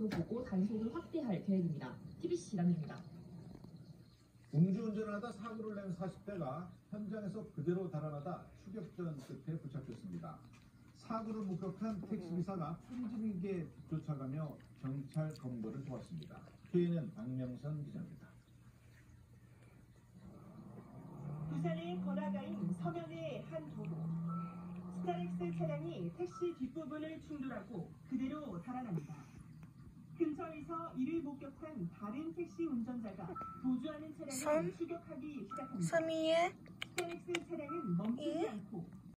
로 보고 단속을 확대할 계획입니다. TBC 남입니다. 음주운전을 하다 사고를 낸 40대가 현장에서 그대로 달아나다 추격전 끝에 붙잡혔습니다. 사고를 목격한 택시기사가 소리지르게 쫓아가며 경찰 검거를 도왔습니다. KNN 박명선 기자입니다. 부산의 번화가인 서면의 한 도로. 스타렉스 차량이 택시 뒷부분을 충돌하고 그대로 달아납니다. 근처에서 이를 목격한 다른 택시 운전자가 도주하는 차량을 섬? 추격하기 시작합니다. 섬이에 스타렉스